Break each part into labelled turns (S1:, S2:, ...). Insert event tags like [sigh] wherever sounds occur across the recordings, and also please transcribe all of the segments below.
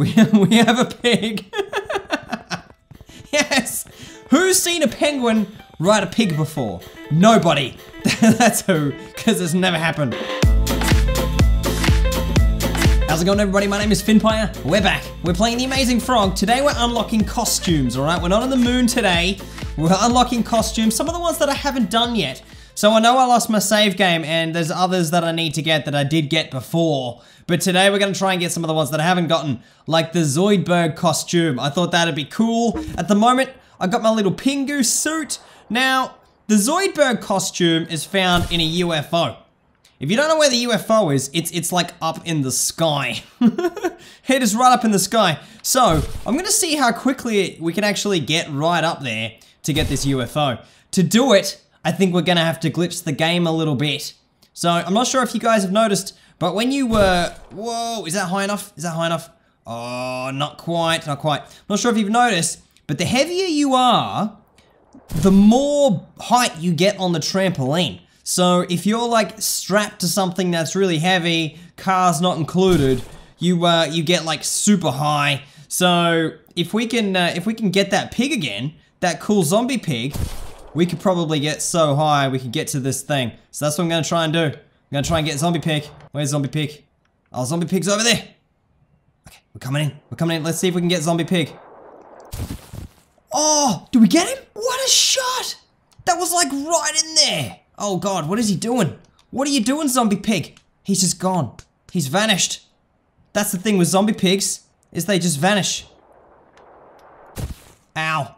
S1: We, [laughs] we have a pig. [laughs] yes. Who's seen a penguin ride a pig before? Nobody. [laughs] That's who, because it's never happened. How's it going everybody? My name is Fynnpire. We're back. We're playing the Amazing Frog. Today we're unlocking costumes, alright? We're not on the moon today. We're unlocking costumes, some of the ones that I haven't done yet. So I know I lost my save game and there's others that I need to get that I did get before. But today we're going to try and get some of the ones that I haven't gotten, like the Zoidberg costume. I thought that'd be cool. At the moment, I got my little Pingu suit. Now, the Zoidberg costume is found in a UFO. If you don't know where the UFO is, it's it's like up in the sky. [laughs] it is right up in the sky. So, I'm gonna see how quickly we can actually get right up there to get this UFO. To do it, I think we're gonna have to glitch the game a little bit. So, I'm not sure if you guys have noticed, but when you were, whoa, is that high enough? Is that high enough? Oh, not quite, not quite. Not sure if you've noticed, but the heavier you are, the more height you get on the trampoline. So if you're like strapped to something that's really heavy, cars not included, you uh, you get like super high. So if we can uh, if we can get that pig again, that cool zombie pig, we could probably get so high we could get to this thing. So that's what I'm gonna try and do. I'm gonna try and get zombie pig. Where's zombie pig? Oh, zombie pig's over there. Okay, we're coming in. We're coming in. Let's see if we can get zombie pig. Oh, do we get him? What a shot! That was like right in there. Oh god, what is he doing? What are you doing, zombie pig? He's just gone. He's vanished. That's the thing with zombie pigs, is they just vanish. Ow.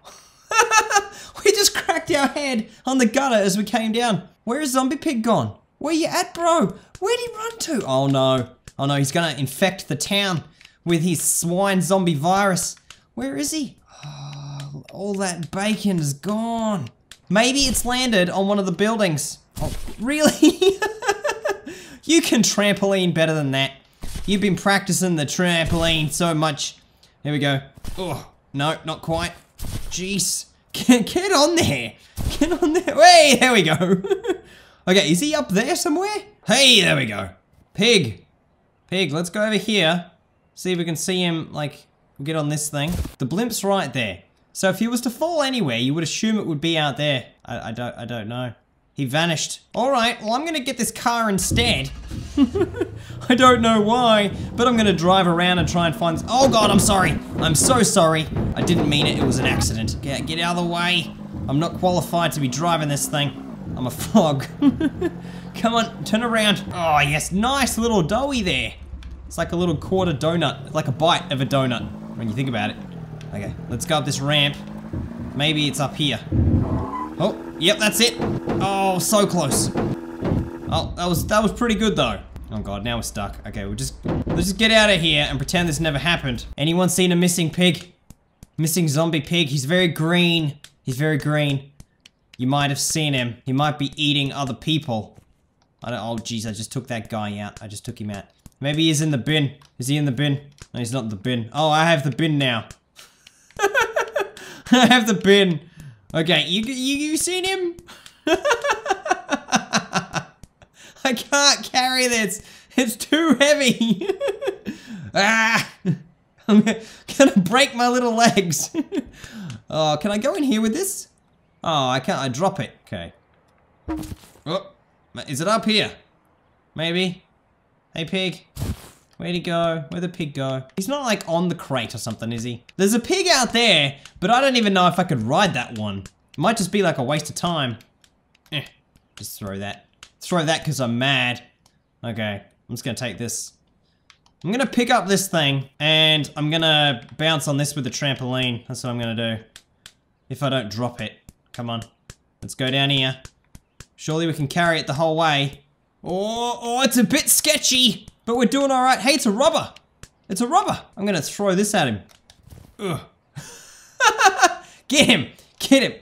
S1: [laughs] we just cracked our head on the gutter as we came down. Where is zombie pig gone? Where you at, bro? Where'd he run to? Oh no. Oh no, he's gonna infect the town with his swine zombie virus. Where is he? Oh, all that bacon is gone. Maybe it's landed on one of the buildings. Oh, really? [laughs] you can trampoline better than that. You've been practicing the trampoline so much. Here we go. Oh, no, not quite. Jeez. Get, get on there. Get on there. Hey, there we go. [laughs] okay, is he up there somewhere? Hey, there we go. Pig. Pig, let's go over here. See if we can see him, like, get on this thing. The blimp's right there. So if he was to fall anywhere, you would assume it would be out there. I, I don't I don't know. He vanished. Alright, well I'm gonna get this car instead. [laughs] I don't know why, but I'm gonna drive around and try and find- Oh god, I'm sorry. I'm so sorry. I didn't mean it, it was an accident. Get, get out of the way. I'm not qualified to be driving this thing. I'm a [laughs] frog. [laughs] Come on, turn around. Oh yes, nice little doughy there. It's like a little quarter donut, it's like a bite of a donut, when you think about it. Okay, let's go up this ramp. Maybe it's up here. Oh, yep, that's it. Oh, so close. Oh, that was that was pretty good though. Oh god, now we're stuck. Okay, we'll just let's just get out of here and pretend this never happened. Anyone seen a missing pig? Missing zombie pig. He's very green. He's very green. You might have seen him. He might be eating other people. I don't. Oh, jeez, I just took that guy out. I just took him out. Maybe he's in the bin. Is he in the bin? No, he's not in the bin. Oh, I have the bin now. [laughs] I have the bin. Okay, you you you seen him? [laughs] [laughs] I can't carry this. It's too heavy. [laughs] ah! [laughs] I'm gonna break my little legs. oh, can I go in here with this? Oh, I can't. I drop it. Okay. Oh, is it up here? Maybe. Hey, pig. Where'd he go? Where'd the pig go? He's not like on the crate or something, is he? There's a pig out there, but I don't even know if I could ride that one. It might just be like a waste of time. Eh, just throw that. Throw that because I'm mad. Okay, I'm just gonna take this. I'm gonna pick up this thing, and I'm gonna bounce on this with the trampoline. That's what I'm gonna do. If I don't drop it. Come on. Let's go down here. Surely we can carry it the whole way. Oh, oh, it's a bit sketchy. But we're doing alright. Hey, it's a rubber. It's a rubber. I'm gonna throw this at him. Ugh. [laughs] get him. Get him.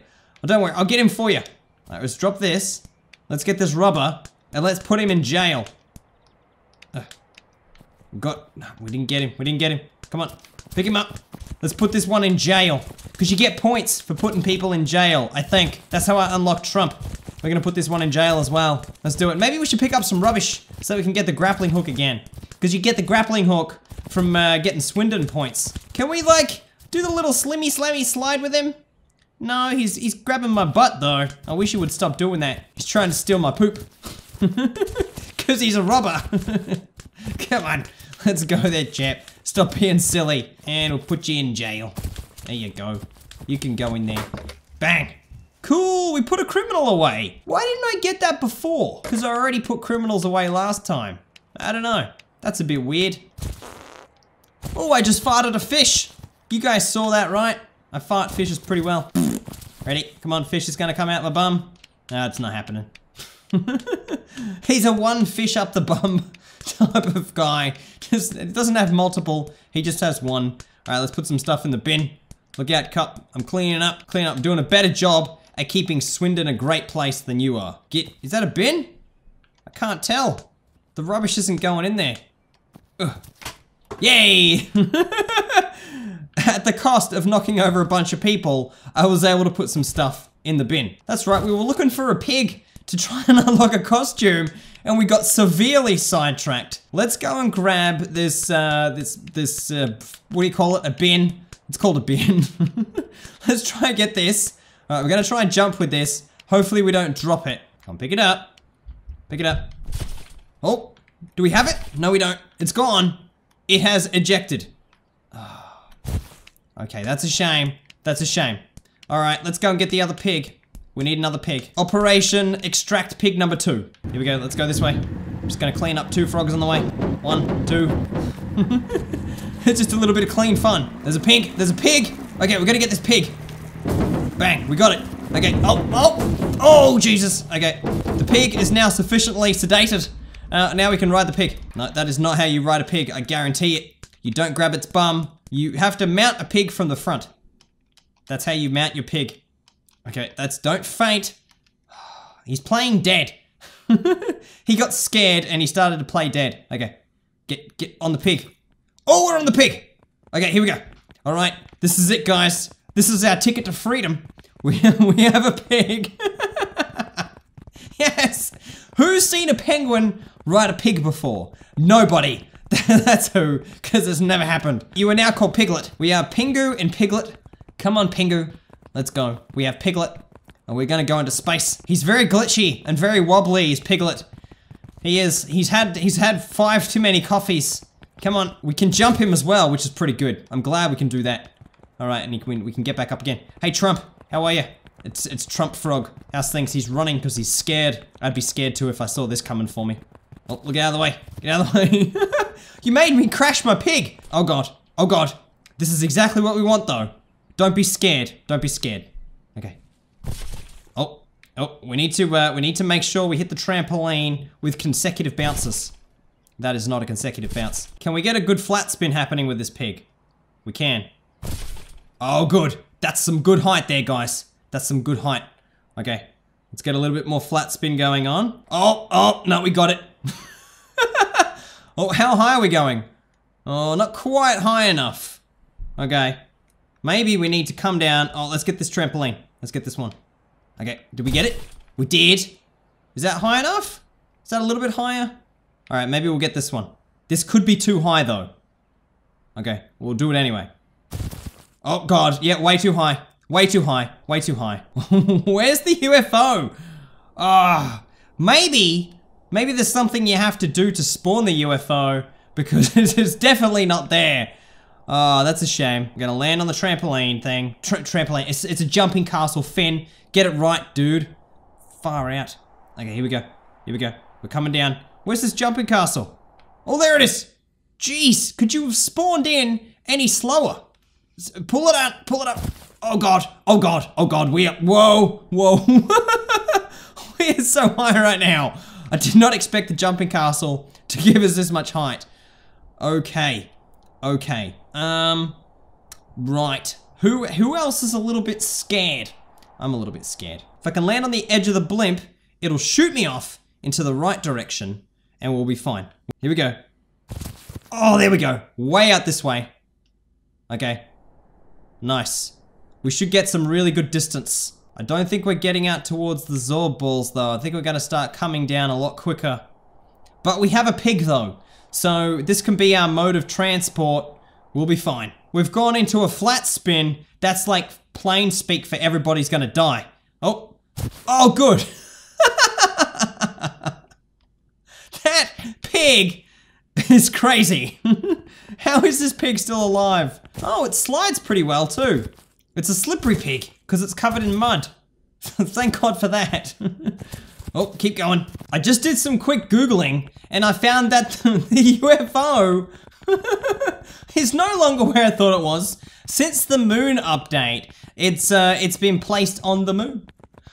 S1: Oh, don't worry. I'll get him for you. Alright, let's drop this. Let's get this rubber. And let's put him in jail. Got... No, we didn't get him. We didn't get him. Come on. Pick him up. Let's put this one in jail. Because you get points for putting people in jail, I think. That's how I unlock Trump. We're gonna put this one in jail as well. Let's do it. Maybe we should pick up some rubbish so we can get the grappling hook again. Because you get the grappling hook from uh, getting Swindon points. Can we like do the little slimmy slammy slide with him? No, he's he's grabbing my butt though. I wish he would stop doing that. He's trying to steal my poop. [laughs] Cause he's a robber. [laughs] Come on, let's go there, chap. Stop being silly, and we'll put you in jail. There you go. You can go in there. Bang. Cool, we put a criminal away. Why didn't I get that before? Because I already put criminals away last time. I don't know. That's a bit weird. Oh, I just farted a fish. You guys saw that, right? I fart fishes pretty well. Ready? Come on, fish is gonna come out my bum. No, it's not happening. [laughs] He's a one fish up the bum [laughs] type of guy. Just it doesn't have multiple. He just has one. All right, let's put some stuff in the bin. Look out, cup. I'm cleaning up, cleaning up, I'm doing a better job at keeping Swindon a great place than you are. Get, is that a bin? I can't tell. The rubbish isn't going in there. Ugh. Yay! [laughs] [laughs] At the cost of knocking over a bunch of people, I was able to put some stuff in the bin. That's right, we were looking for a pig to try and [laughs] unlock a costume, and we got severely sidetracked. Let's go and grab this, uh, this, this, uh, what do you call it? A bin. It's called a bin. [laughs] Let's try and get this. Alright, we're gonna try and jump with this. Hopefully we don't drop it. Come pick it up. Pick it up. Oh, do we have it? No, we don't. It's gone. It has ejected. Okay, that's a shame. That's a shame. Alright, let's go and get the other pig. We need another pig. Operation extract pig number two. Here we go, let's go this way. I'm just gonna clean up two frogs on the way. One, two. [laughs] it's just a little bit of clean fun. There's a pig, there's a pig! Okay, we're gonna get this pig. Bang, we got it. Okay, oh, oh, oh, Jesus. Okay, the pig is now sufficiently sedated. Uh, now we can ride the pig. No, that is not how you ride a pig, I guarantee it. You don't grab its bum. You have to mount a pig from the front. That's how you mount your pig. Okay, that's don't faint. [sighs] He's playing dead. [laughs] he got scared and he started to play dead. Okay, get get on the pig. Oh, we're on the pig. Okay, here we go. All right, this is it, guys. This is our ticket to freedom. [laughs] We we have a pig. [laughs] yes. Who's seen a penguin ride a pig before? Nobody. [laughs] That's who, because it's never happened. You are now called Piglet. We are Pingu and Piglet. Come on, Pingu. Let's go. We have Piglet, and we're gonna go into space. He's very glitchy and very wobbly, he's Piglet. He is. He's had he's had five too many coffees. Come on, we can jump him as well, which is pretty good. I'm glad we can do that. All right, and can, we can get back up again. Hey, Trump, how are you? It's it's Trump Frog. How's things? He's running because he's scared. I'd be scared too if I saw this coming for me. Oh, look out of the way. Get out of the way. [laughs] you made me crash my pig. Oh god. Oh god. This is exactly what we want though. Don't be scared. Don't be scared. Okay. Oh. Oh, we need to uh, we need to make sure we hit the trampoline with consecutive bounces. That is not a consecutive bounce. Can we get a good flat spin happening with this pig? We can. Oh, good. That's some good height there, guys. That's some good height. Okay. Let's get a little bit more flat spin going on. Oh, oh, no, we got it. [laughs] oh, how high are we going? Oh, not quite high enough. Okay. Maybe we need to come down. Oh, let's get this trampoline. Let's get this one. Okay, did we get it? We did. Is that high enough? Is that a little bit higher? All right, maybe we'll get this one. This could be too high though. Okay, we'll do it anyway. Oh God, yeah, way too high. Way too high, way too high. [laughs] Where's the UFO? Ah, maybe, maybe there's something you have to do to spawn the UFO because [laughs] it's definitely not there. Oh, that's a shame. I'm gonna land on the trampoline thing. Tra trampoline, it's, it's a jumping castle, Finn. Get it right, dude. Far out. Okay, here we go. Here we go. We're coming down. Where's this jumping castle? Oh, there it is. Jeez, could you have spawned in any slower? Pull it out, pull it up. Oh god, oh god, oh god, we are, whoa, whoa. [laughs] we are so high right now. I did not expect the jumping castle to [laughs] give us this much height. Okay, okay, um, right. Who, who else is a little bit scared? I'm a little bit scared. If I can land on the edge of the blimp, it'll shoot me off into the right direction and we'll be fine. Here we go. Oh, there we go. Way out this way. Okay. Nice. We should get some really good distance. I don't think we're getting out towards the Zorb balls though. I think we're going to start coming down a lot quicker. But we have a pig though. So this can be our mode of transport. We'll be fine. We've gone into a flat spin. That's like plain speak for everybody's gonna die. Oh, oh good. [laughs] that pig is crazy. [laughs] How is this pig still alive? Oh, it slides pretty well too. It's a slippery pig because it's covered in mud. [laughs] Thank God for that. [laughs] oh, keep going. I just did some quick Googling and I found that [laughs] the UFO is no longer where I thought it was. Since the moon update, it's uh, it's been placed on the moon.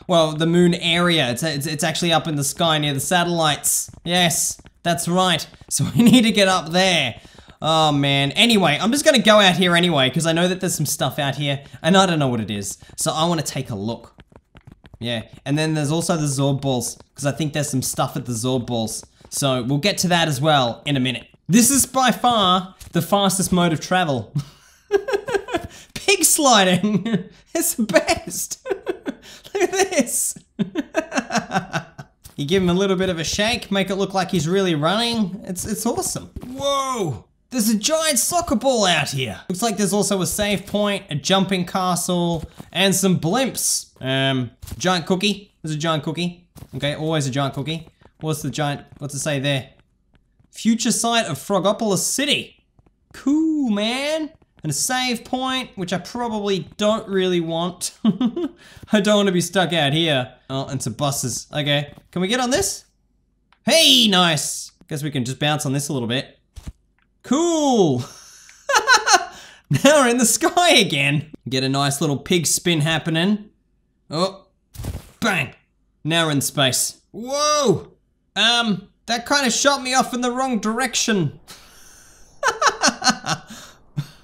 S1: Well, the moon area. It's, it's, it's actually up in the sky near the satellites. Yes, that's right. So we need to get up there. Oh man. Anyway, I'm just gonna go out here anyway, because I know that there's some stuff out here, and I don't know what it is. So I want to take a look. Yeah, and then there's also the Zorb balls, because I think there's some stuff at the Zorb balls. So we'll get to that as well in a minute. This is by far the fastest mode of travel. [laughs] Pig sliding! [laughs] it's the best! [laughs] Look at this! you give him a little bit of a shake, make it look like he's really running. It's, it's awesome. Whoa! There's a giant soccer ball out here. Looks like there's also a save point, a jumping castle, and some blimps. Um, giant cookie. There's a giant cookie. Okay, always a giant cookie. What's the giant, what's it say there? Future site of Frogopolis City. Cool, man. And a save point, which I probably don't really want. [laughs] I don't want to be stuck out here. Oh, and some buses. Okay, can we get on this? Hey, nice. Guess we can just bounce on this a little bit. Cool. [laughs] now we're in the sky again. Get a nice little pig spin happening. Oh, bang. Now we're in space. Whoa. Um, that kind of shot me off in the wrong direction. [laughs]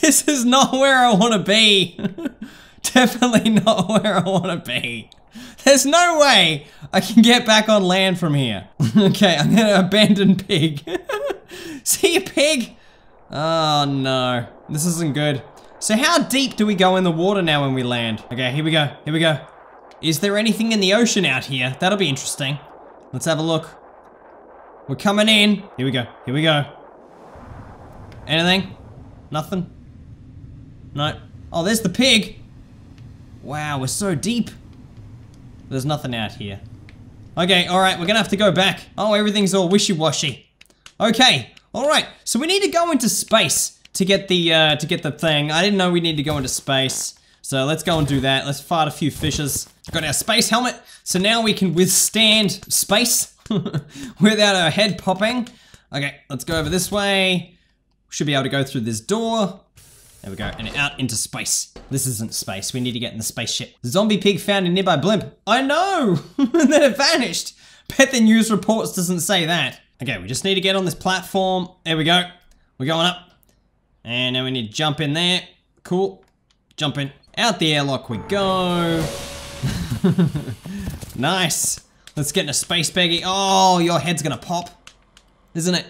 S1: this is not where I want to be. [laughs] Definitely not where I want to be. [laughs] There's no way I can get back on land from here. [laughs] okay, I'm gonna abandon pig. [laughs] See a pig? Oh no, this isn't good. So how deep do we go in the water now when we land? Okay, here we go, here we go. Is there anything in the ocean out here? That'll be interesting. Let's have a look. We're coming in. Here we go, here we go. Anything? Nothing? No. Oh, there's the pig. Wow, we're so deep. There's nothing out here. Okay, alright, we're gonna have to go back. Oh, everything's all wishy-washy. Okay, alright, so we need to go into space to get the, uh, to get the thing. I didn't know we need to go into space. So let's go and do that. Let's fight a few fishes. Got our space helmet, so now we can withstand space [laughs] without our head popping. Okay, let's go over this way. Should be able to go through this door. There we go, and out into space. This isn't space, we need to get in the spaceship. Zombie pig found in nearby blimp. I know! [laughs] and then it vanished. Bet the news reports doesn't say that. Okay, we just need to get on this platform. There we go. We're going up. And now we need to jump in there. Cool. Jump in. Out the airlock we go. [laughs] nice. Let's get in a space baggie. Oh, your head's gonna pop. Isn't it?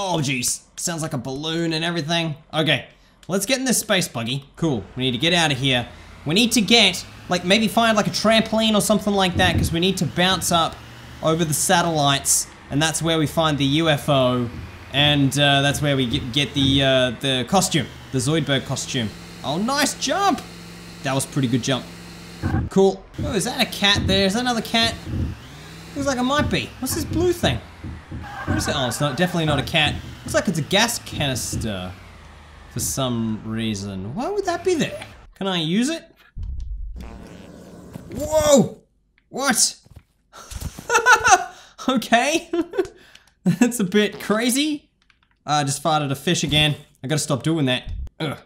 S1: Oh, jeez. Sounds like a balloon and everything. Okay, let's get in this space buggy. Cool, we need to get out of here. We need to get, like, maybe find like a trampoline or something like that because we need to bounce up over the satellites and that's where we find the UFO and uh, that's where we get, get the, uh, the costume, the Zoidberg costume. Oh, nice jump! That was pretty good jump. Cool. Oh, is that a cat there? Is that another cat? Looks like it might be. What's this blue thing? What is it? Oh, it's not, definitely not a cat. Looks like it's a gas canister for some reason. Why would that be there? Can I use it? Whoa! What? [laughs] okay. [laughs] That's a bit crazy. Ah, I just farted a fish again. I gotta stop doing that. Ugh.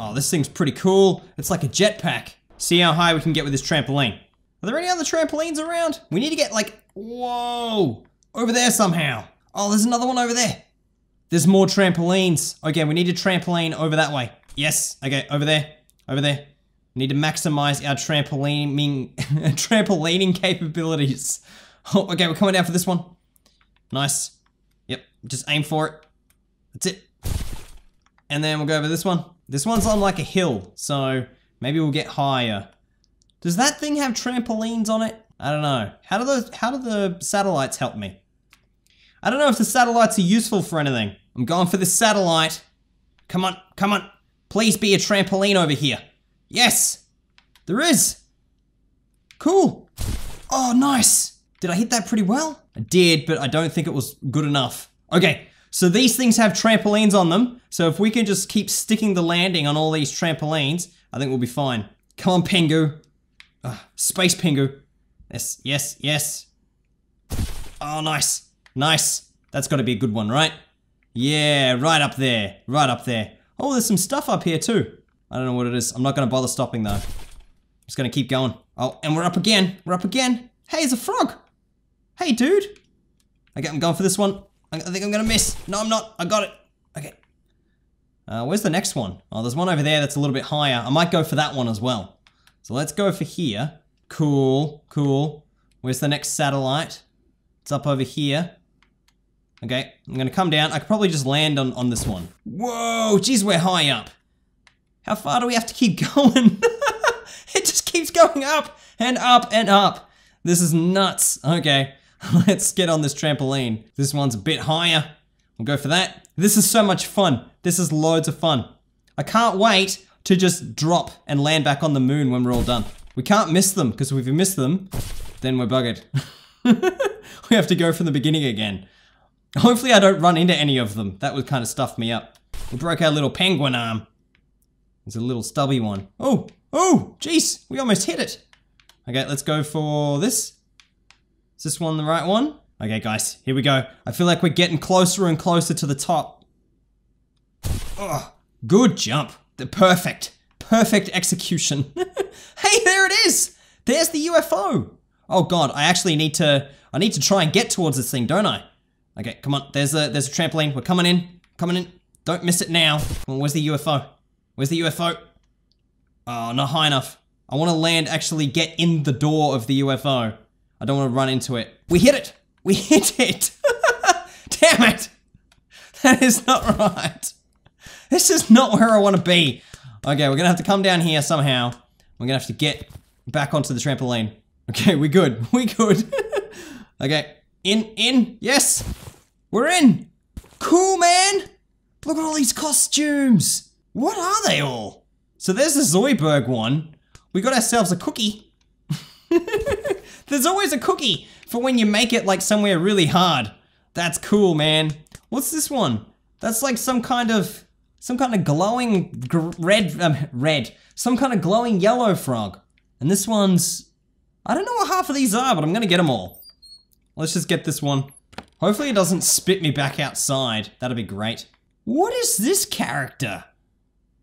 S1: Oh, this thing's pretty cool. It's like a jetpack. See how high we can get with this trampoline. Are there any other trampolines around? We need to get like, whoa, over there somehow. Oh, there's another one over there. There's more trampolines. Okay, we need a trampoline over that way. Yes, okay, over there, over there. We need to maximize our trampolining, [laughs] trampolining capabilities. Oh, [laughs] okay, we're coming down for this one. Nice. Yep, just aim for it. That's it. And then we'll go over this one. This one's on like a hill, so maybe we'll get higher. Does that thing have trampolines on it? I don't know. How do the how do the satellites help me? I don't know if the satellites are useful for anything. I'm going for the satellite. Come on, come on. Please be a trampoline over here. Yes, there is. Cool. Oh, nice. Did I hit that pretty well? I did, but I don't think it was good enough. Okay, so these things have trampolines on them. So if we can just keep sticking the landing on all these trampolines, I think we'll be fine. Come on, Pingu. Uh, Space Pingu. Yes, yes, yes. Oh, nice. Nice. That's got to be a good one, right? Yeah, right up there. Right up there. Oh, there's some stuff up here too. I don't know what it is. I'm not going to bother stopping though. I'm just going to keep going. Oh, and we're up again. We're up again. Hey, it's a frog. Hey, dude. Okay, I'm going for this one. I think I'm going to miss. No, I'm not. I got it. Okay. Uh, where's the next one? Oh, there's one over there that's a little bit higher. I might go for that one as well. So let's go for here. Cool, cool. Where's the next satellite? It's up over here. Okay, I'm gonna come down. I could probably just land on, on this one. Whoa, geez, we're high up. How far do we have to keep [laughs] going? it just keeps going up and up and up. This is nuts. Okay, [laughs] let's get on this trampoline. This one's a bit higher. We'll go for that. This is so much fun. This is loads of fun. I can't wait to just drop and land back on the moon when we're all done. We can't miss them, because if we miss them, then we're buggered. [laughs] we have to go from the beginning again. Hopefully I don't run into any of them. That would kind of stuff me up. We broke our little penguin arm. It's a little stubby one. Oh, oh, jeez, we almost hit it. Okay, let's go for this. Is this one the right one? Okay, guys, here we go. I feel like we're getting closer and closer to the top. Oh, good jump. The perfect, perfect execution. [laughs] hey, there it is. There's the UFO. Oh God, I actually need to, I need to try and get towards this thing, don't I? Okay, come on. There's a there's a trampoline. We're coming in. Coming in. Don't miss it now. Where's the UFO? Where's the UFO? Oh, not high enough. I want to land, actually get in the door of the UFO. I don't want to run into it. We hit it! We [laughs] hit it! [laughs] Damn it! That is not right. This is not where I want to be. Okay, we're gonna have to come down here somehow. We're gonna have to get back onto the trampoline. Okay, we good. [laughs] We good. [laughs] okay, in, in, yes! We're in! Cool, man! Look at all these costumes! What are they all? So there's the Zoidberg one. We got ourselves a cookie. [laughs] there's always a cookie for when you make it like somewhere really hard. That's cool, man. What's this one? That's like some kind of, some kind of glowing red, um, red. Some kind of glowing yellow frog. And this one's, I don't know what half of these are, but I'm gonna get them all. Let's just get this one. Hopefully it doesn't spit me back outside. That'd be great. What is this character?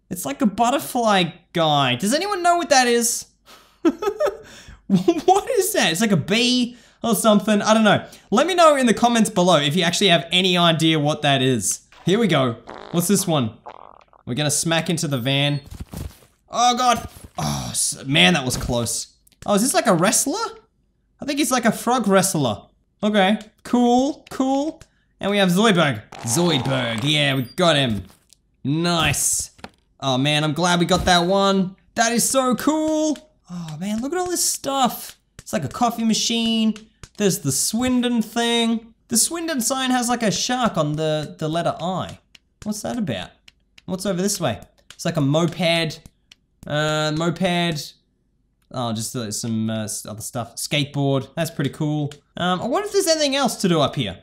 S1: It's like a butterfly guy. Does anyone know what that is? [laughs] what is that? It's like a bee or something. I don't know. Let me know in the comments below if you actually have any idea what that is. Here we go. What's this one? We're gonna smack into the van. Oh god. Oh, man, that was close. Oh, is this like a wrestler? I think he's like a frog wrestler. Okay, cool, cool. And we have Zoidberg. Zoidberg, yeah, we got him. Nice. Oh man, I'm glad we got that one. That is so cool. Oh man, look at all this stuff. It's like a coffee machine. There's the Swindon thing. The Swindon sign has like a shark on the, the letter I. What's that about? What's over this way? It's like a moped. Uh, moped. Oh, just uh, some uh, other stuff. Skateboard. That's pretty cool. Um, I wonder if there's anything else to do up here.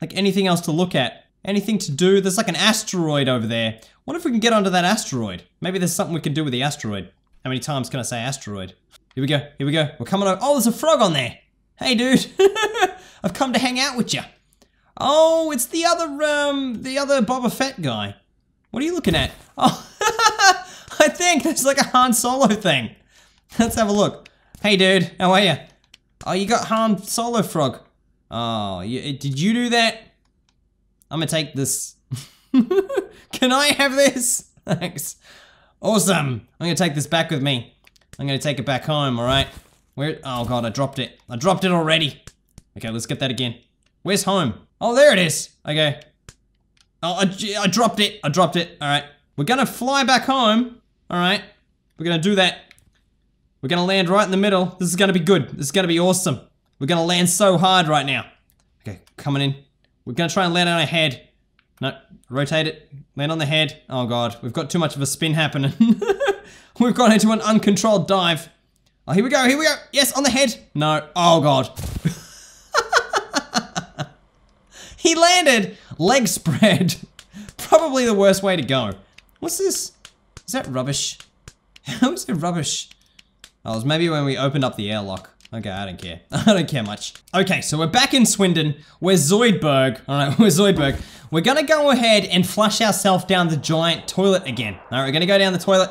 S1: Like anything else to look at. Anything to do? There's like an asteroid over there. What if we can get onto that asteroid? Maybe there's something we can do with the asteroid. How many times can I say asteroid? Here we go. Here we go. We're coming over. Oh, there's a frog on there. Hey, dude. [laughs] I've come to hang out with you. Oh, it's the other, um, the other Boba Fett guy. What are you looking at? Oh, [laughs] I think there's like a Han Solo thing. Let's have a look. Hey, dude, how are you? Oh, you got Han Solo Frog. Oh, you, did you do that? I'm gonna take this. [laughs] Can I have this? [laughs] Thanks. Awesome. I'm gonna take this back with me. I'm gonna take it back home, alright? Where? Oh god, I dropped it. I dropped it already. Okay, let's get that again. Where's home? Oh, there it is. Okay. Oh, I, I dropped it. I dropped it. Alright. We're gonna fly back home. Alright. We're gonna do that We're gonna land right in the middle. This is gonna be good. This is gonna be awesome. We're gonna land so hard right now. Okay, coming in. We're gonna try and land on our head. No, rotate it. Land on the head. Oh god, we've got too much of a spin happening. [laughs] we've gone into an uncontrolled dive. Oh, here we go, here we go. Yes, on the head. No, oh god. [laughs] he landed leg spread. [laughs] Probably the worst way to go. What's this? Is that rubbish? [laughs] How is it rubbish? Oh, it was maybe when we opened up the airlock. Okay, I don't care. [laughs] I don't care much. Okay, so we're back in Swindon. We're Zoidberg. Alright, we're Zoidberg. We're gonna go ahead and flush ourselves down the giant toilet again. Alright, we're gonna go down the toilet.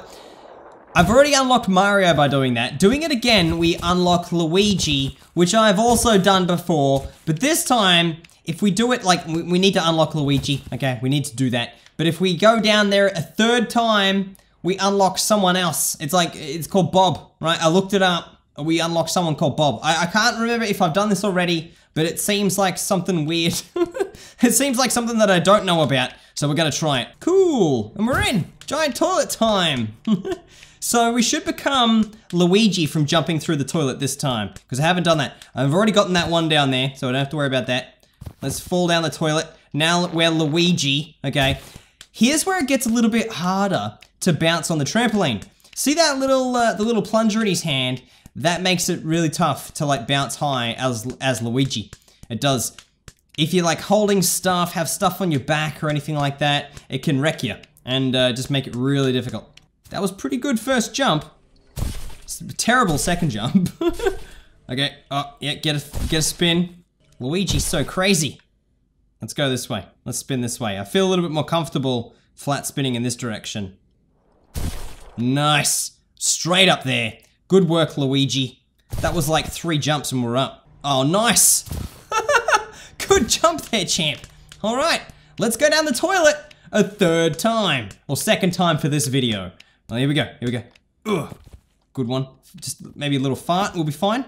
S1: I've already unlocked Mario by doing that. Doing it again, we unlock Luigi, which I've also done before. But this time, if we do it, like, we, need to unlock Luigi. Okay, we need to do that. But if we go down there a third time, we unlock someone else. It's like, it's called Bob, right? I looked it up. We unlock someone called Bob. I, I can't remember if I've done this already, but it seems like something weird. [laughs] it seems like something that I don't know about, so we're gonna try it. Cool, and we're in. Giant toilet time. [laughs] so we should become Luigi from jumping through the toilet this time, because I haven't done that. I've already gotten that one down there, so I don't have to worry about that. Let's fall down the toilet. Now we're Luigi, okay? Here's where it gets a little bit harder to bounce on the trampoline. See that little, uh, the little plunger in his hand? That makes it really tough to like bounce high as, as Luigi. It does. If you're like holding stuff, have stuff on your back or anything like that, it can wreck you and uh, just make it really difficult. That was pretty good first jump. terrible second jump. [laughs] okay, oh, yeah, get a, get a spin. Luigi's so crazy. Let's go this way. Let's spin this way. I feel a little bit more comfortable flat spinning in this direction. Nice. Straight up there. Good work, Luigi. That was like three jumps and we're up. Oh, nice. [laughs] Good jump there, champ. All right, let's go down the toilet a third time. Or second time for this video. Well, here we go, here we go. Ugh. Good one. Just maybe a little fart, we'll be fine.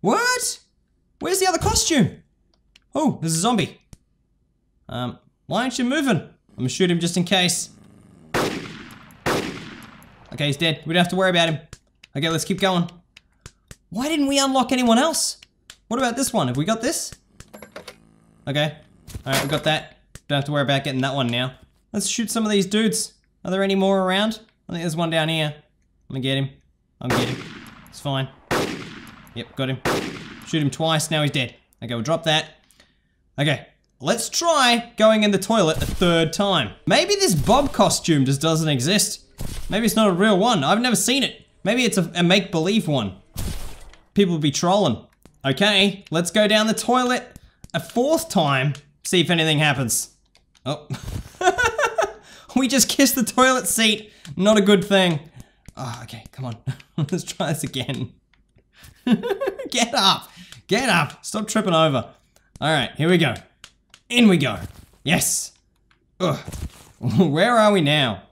S1: What? Where's the other costume? Oh, there's a zombie. Um, why aren't you moving? I'm gonna shoot him just in case. Okay, he's dead. We don't have to worry about him. Okay, let's keep going. Why didn't we unlock anyone else? What about this one? Have we got this? Okay. Alright, we got that. Don't have to worry about getting that one now. Let's shoot some of these dudes. Are there any more around? I think there's one down here. I'm gonna get him. I'm getting him. It's fine. Yep, got him. Shoot him twice, now he's dead. Okay, we'll drop that. Okay, let's try going in the toilet a third time. Maybe this Bob costume just doesn't exist. Maybe it's not a real one. I've never seen it. Maybe it's a, a make-believe one. People would be trolling. Okay, let's go down the toilet a fourth time. See if anything happens. Oh. [laughs] we just kissed the toilet seat. Not a good thing. Oh, okay, come on. [laughs] let's try this again. [laughs] Get up. Get up. Stop tripping over. All right, here we go. In we go. Yes. Ugh. [laughs] Where are we now?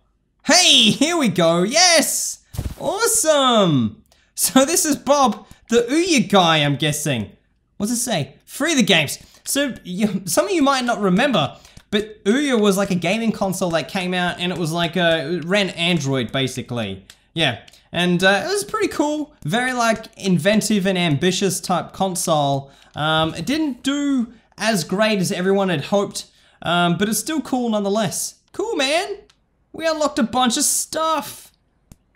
S1: Hey, here we go. Yes. Awesome. So this is Bob, the Ouya guy, I'm guessing. What's it say? Free the games. So you, some of you might not remember, but Ouya was like a gaming console that came out and it was like a, it ran Android basically. Yeah. And uh, it was pretty cool, very like inventive and ambitious type console. Um, it didn't do as great as everyone had hoped, um, but it's still cool nonetheless. Cool, man. We unlocked a bunch of stuff.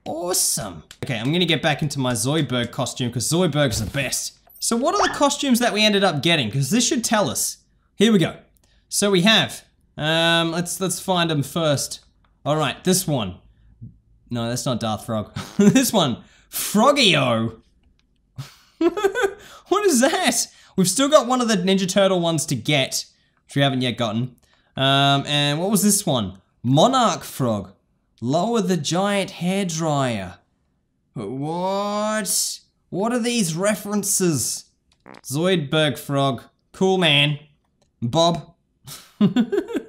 S1: Awesome. Okay, I'm gonna get back into my Zoidberg costume because Zoidberg's the best. So what are the costumes that we ended up getting? Because this should tell us. Here we go. So we have, um, let's let's find them first. All right, this one. No, that's not Darth Frog. [laughs] this one, Froggy-O. [laughs] what is that? We've still got one of the Ninja Turtle ones to get, which we haven't yet gotten. Um, and what was this one? Monarch frog. Lower the giant hairdryer. What? What are these references? Zoidberg frog. Cool man. Bob. [laughs]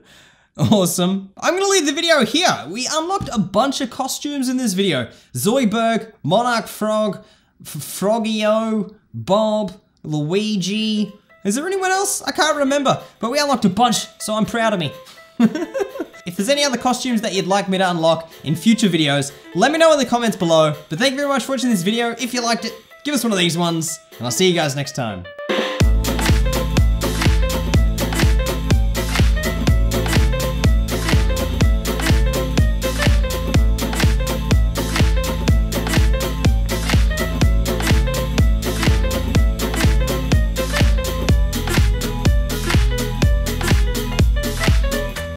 S1: awesome. I'm gonna leave the video here. We unlocked a bunch of costumes in this video. Zoidberg, Monarch Frog, Froggy-O, Bob, Luigi. Is there anyone else? I can't remember, but we unlocked a bunch, so I'm proud of me. [laughs] If there's any other costumes that you'd like me to unlock in future videos, let me know in the comments below. But thank you very much for watching this video. If you liked it, give us one of these ones, and I'll see you guys next time.